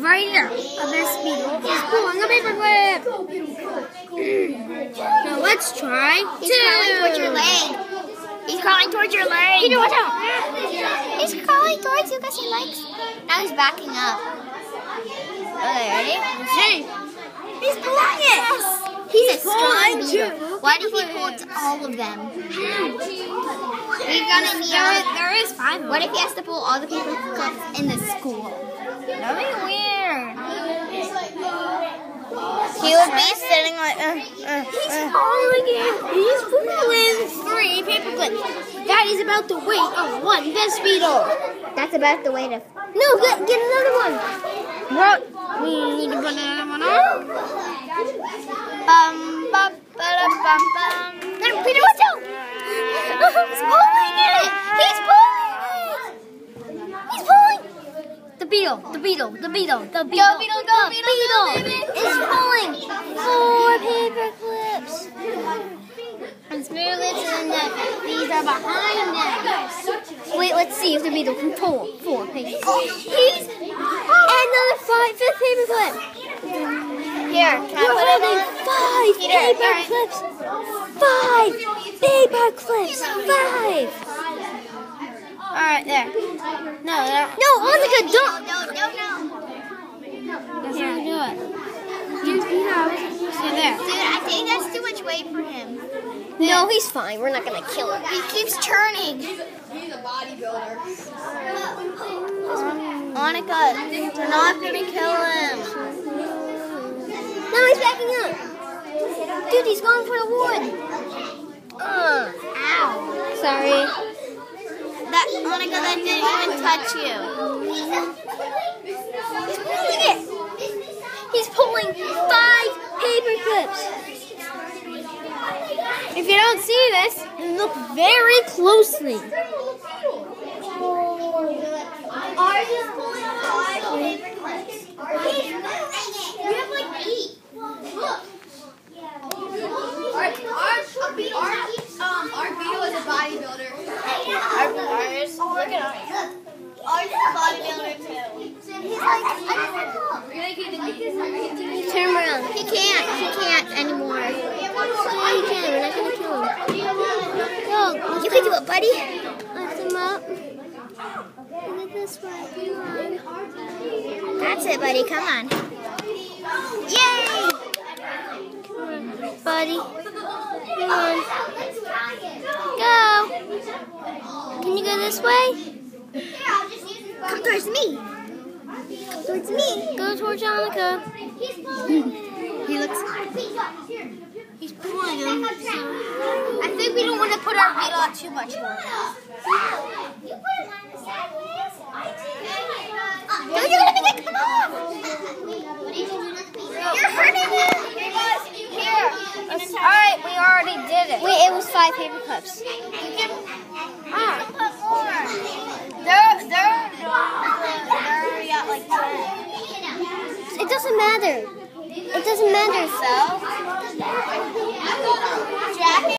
right here. A best beetle is pulling a paperclip. now let's try He's two. crawling towards your leg. He's crawling towards your leg. Peter, watch out. He's crawling towards you because he likes. Now he's backing up. Okay, ready? He's pulling it. He's a strong beetle. What if he holds all of them? We're gonna need. There is, there is five. What if he has to pull all the paper clips in the school? That'd be weird. He would be sitting like. Uh, uh, He's pulling it. He's pulling three paperclips. That is about the weight of one beetle. That's about the weight of. No, get, get another one. What? We need to put another one on. Beetle, the beetle, the beetle, the beetle, Go, beetle, go, the beetle, beetle is pulling four paper clips. And Spirit and that these are behind them. Wait, let's see if the beetle can pull four paper clips. He's another five, fifth paper clip. Here, can We're I holding five Peter, paper clips. Five paper clips. Five. All right, there. No, no, no, Monica, don't. No, no, no. That's how you do it. You, you have. See there. Dude, I think that's too much weight for him. No, he's fine. We're not gonna kill him. He keeps turning. He's a bodybuilder. Monica, we're not gonna kill him. No, he's backing up. Dude, he's going for the wood. Monica, that didn't even touch you. He's pulling it. He's pulling five paper clips. If you don't see this, look very closely. Ours is pulling five paper clips. We have like eight. Look. Our, our, our, um, our beetle is a bodybuilder. Our, ours, look at ours. Turn around. he can't, he can't anymore. Yeah, you can. We're not gonna kill him. Go. You can do it, buddy. Lift him up. And then this way. Come on. That's it, buddy. Come on. Yay! Buddy. Come on. Go. Can you go this way? Come towards me. Towards me. Go towards Annika. He looks. He's pulling him. I think we don't want to put our weight on too much more. No, you're gonna make it come off. You're hurting him. Here. Alright, we already did it. Wait, it was five paper clips. It doesn't matter. It doesn't matter, so.